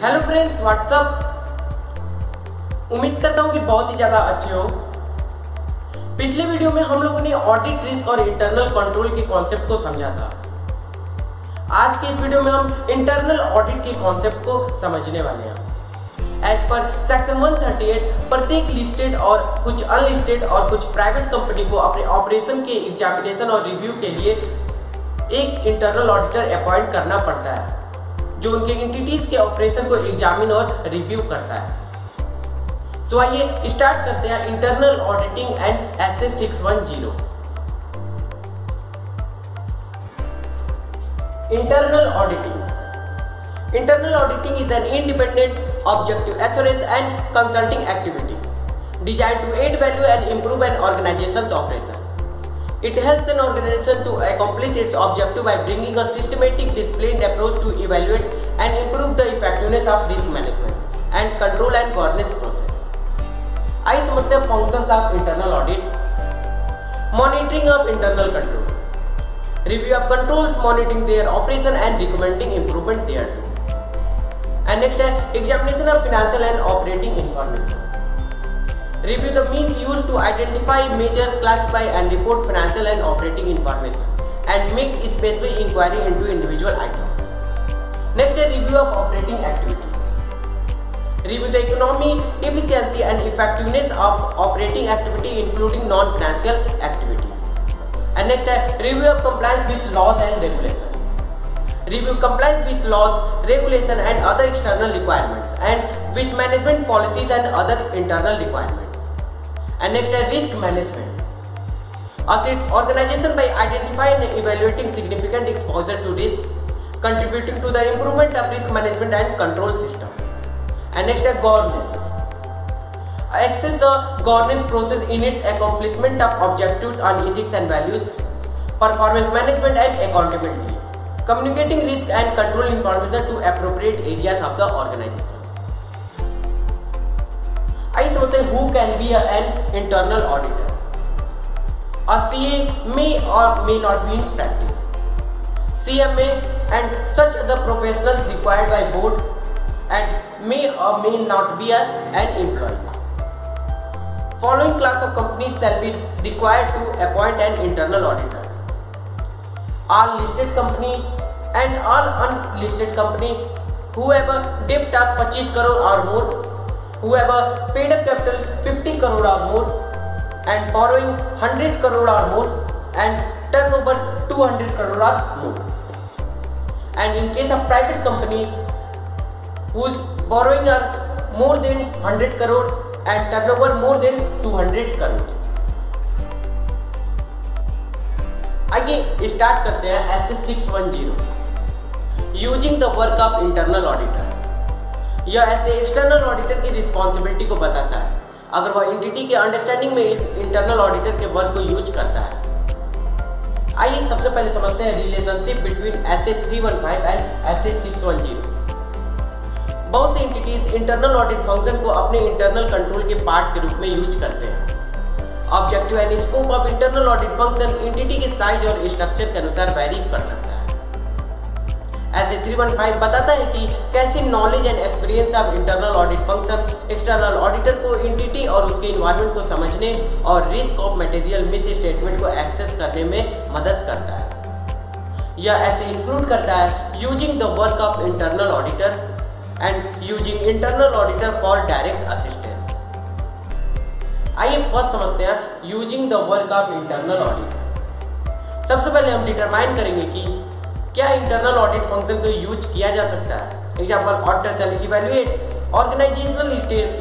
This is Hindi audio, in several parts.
हेलो फ्रेंड्स व्हाट्सअप उम्मीद करता हूँ कि बहुत ही ज़्यादा अच्छे हो। पिछले वीडियो में हम लोगों ने ऑडिट रिस्क और इंटरनल कंट्रोल के कॉन्सेप्ट को समझा था। आज के इस वीडियो में हम इंटरनल ऑडिट के कॉन्सेप्ट को समझने वाले हैं। एज पर सेक्शन 138 प्रत्येक लिस्टेड और कुछ अनलिस्टेड और कुछ प्राइवेट कंपनी को अपने ऑपरेशन के एग्जामिनेशन और रिव्यू के लिए एक इंटरनल ऑडिटर अपॉइंट करना पड़ता है। जो उनके इंटिटीज के ऑपरेशन को एग्जामिन और रिव्यू करता है। सो आइए स्टार्ट करते हैं internal auditing and S S six one zero internal auditing internal auditing is an independent objective assurance and consulting activity design to add value and improve an organisation operation It helps an organization to accomplish its objective by bringing a systematic, disciplined approach to evaluate and improve the effectiveness of risk management and control and governance process. आइए समझते हैं functions of internal audit. Monitoring of internal control. Review of controls, monitoring their operation and recommending improvement thereto. And next है examination of financial and operating information. Review the means used to identify, measure, classify and report financial and operating information and make specific inquiry into individual items. Next is review of operating activities. Review the economy, efficiency and effectiveness of operating activity including non-financial activities. And next is review of compliance with laws and regulation. Review compliance with laws, regulation and other external requirements and with management policies and other internal requirements. And next is risk management. Assists organization by identifying and evaluating significant exposure to risk, contributing to the improvement of risk management and control system. And next governance. Access the governance process in its accomplishment of objectives on ethics and values, performance management and accountability, communicating risk and control information to appropriate areas of the organization who can be a, an internal auditor? A CA may or may not be in practice. CMA and such other professionals required by board and may or may not be a, an employee. Following class of companies shall be required to appoint an internal auditor. All listed company and all unlisted company whoever dipped up 25 crore or more whoever paid a capital 50 crore or more and borrowing 100 crore or more and turnover 200 crore or more. And in case of private company whose borrowing are more than 100 crore and turnover more than 200 crore. आइए स्टार्ट करते हैं S S six one zero using the work of internal auditor यह ऐसे एक्सटर्नल ऑडिटर की रिस्पॉन्सिबिलिटी को बताता है, अगर वह एंटिटी के अंडरस्टैंडिंग में इंटरनल ऑडिटर के वर्क को यूज़ करता है। आइए सबसे पहले समझते हैं relationship between S A three one five and S A six one zero बहुत से एंटिटीज इंटरनल ऑडिट फ़ंक्शन को अपने इंटरनल कंट्रोल के पार्ट के रूप में यूज़ करते हैं। Objective and scope of internal audit function entity के साइज़ और स्ट्रक्चर के अनुसार वेरी कर सकता है। ऐसे 315 बताता है कि कैसे knowledge and experience of internal audit function external auditor को एंटिटी और उसके इन्वायरमेंट को समझने और risk of material misstatement को एक्सेस करने में मदद करता है। यह ऐसे इंक्लूड करता है using the work of internal auditor and using internal auditor for direct assistance आइए फ़र्स्ट समझते हैं using the work of internal auditor सबसे पहले हम डिटरमाइन करेंगे कि क्या इंटरनल ऑडिट फ़ंक्शन को यूज़ किया जा सकता है? Example auditor shall evaluate organisational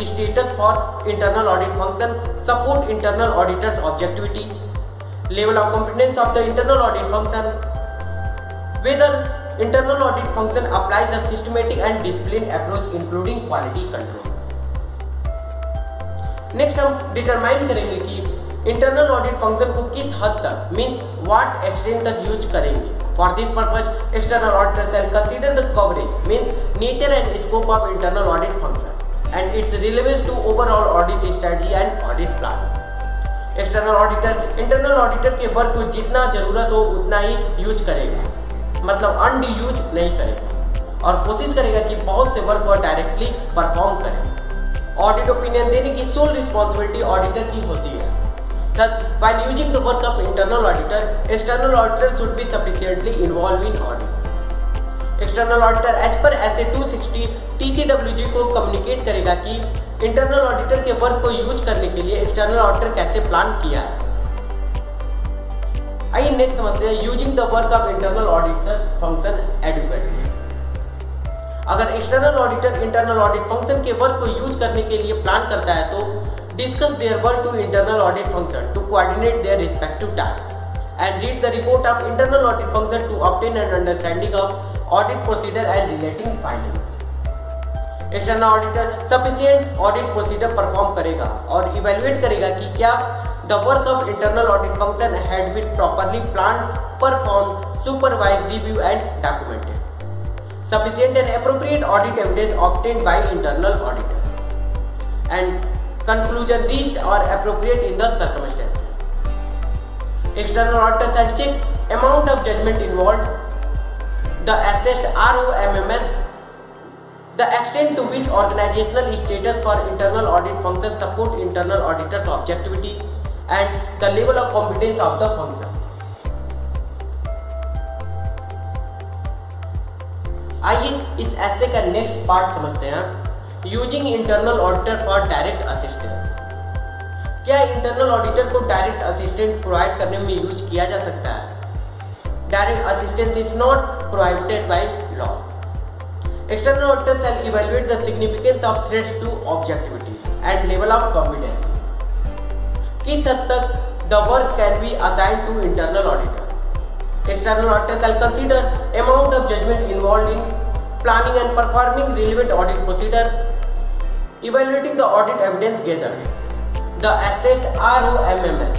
status for internal audit function support internal auditors objectivity level of competence of the internal audit function whether internal audit function applies a systematic and disciplined approach, including quality control. Next हम डिटरमाइन करेंगे कि इंटरनल ऑडिट फ़ंक्शन को किस हद तक मींस व्हाट एक्सटेंट तक यूज़ करेंगे। For this purpose, external auditor shall consider the coverage, means nature and scope of internal audit function and its relevance to overall audit strategy and audit plan. External auditor internal auditor के वर्क को जितना ज़रूरत हो उतना ही यूज़ करेगा मतलब अनड यूज़ नहीं करेगा और कोशिश करेगा कि बहुत से वर्क को डायरेक्टली परफॉर्म करें ऑडिट ओपिनियन देने की सोल रिस्पॉन्सिबिलिटी ऑडिटर की होती है Thus, while using the work of internal auditor, external auditor should be sufficiently involved in audit. As per S A two sixty TCWG को कम्युनिकेट करेगा कि इंटरनल ऑडिटर के वर्क को यूज़ करने के लिए एक्सटर्नल ऑडिटर कैसे प्लान किया है आइए नेक्स्ट समझते हैं using the work of internal auditor function adequately अगर external auditor internal audit function के वर्क को यूज़ करने के लिए प्लान करता है तो discuss their work to internal audit function to coordinate their respective task and read the report of internal audit function to obtain an understanding of audit procedure and relating findings external auditor sufficient audit procedure perform करेगा और इवेल्युएट करेगा कि क्या the work of internal audit function had been properly planned, performed, supervised, reviewed and documented. sufficient and appropriate audit evidence obtained by internal auditor and conclusion reached are appropriate in the circumstances external auditor shall check amount of judgment involved the assessed ROMMS the extent to which organizational status for internal audit function support internal auditor's objectivity and the level of competence of the function आइए इस ऐसे का नेक्स्ट पार्ट समझते हैं using internal auditor for direct assistance क्या इंटरनल ऑडिटर को डायरेक्ट असिस्टेंट प्रोवाइड करने में यूज़ किया जा सकता है direct assistance is not provided by law external auditor shall evaluate the significance of threats to objectivity and level of competence किस हद तक the work can be assigned to internal auditor External auditors shall consider amount of judgment involved in planning and performing relevant audit procedure, evaluating the audit evidence gathered, the assessed ROMMS,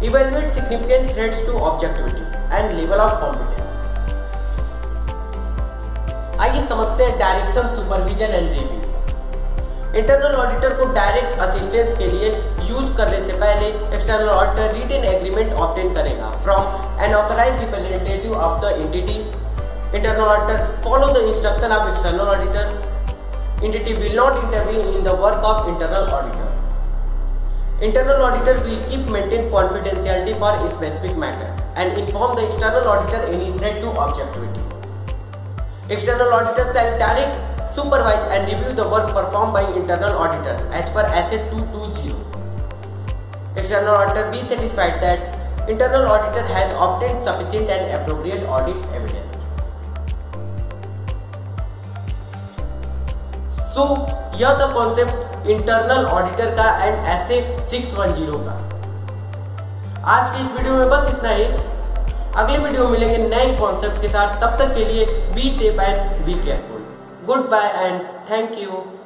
evaluate significant threats to objectivity and level of competence. आइए समझते हैं direction supervision and review internal auditor को डायरेक्ट असिस्टेंस के लिए यूज़ करने से पहले external auditor written agreement obtain करेगा from an authorise representative of the entity internal auditor follow the instruction of external auditor entity will not intervene in the work of internal auditor. Internal auditor will keep maintain confidentiality for specific matters and inform the external auditor any threat to objectivity. External auditor shall direct supervise and review the work performed by internal auditors as per SA 220. External auditor be satisfied that internal auditor has obtained sufficient and appropriate audit evidence. So, यह था कॉन्सेप्ट इंटरनल ऑडिटर का and S A six one zero का। आज की इस वीडियो में बस इतना ही। अगले वीडियो में मिलेंगे नए कॉन्सेप्ट के साथ। तब तक के लिए be safe and be careful good bye and thank you.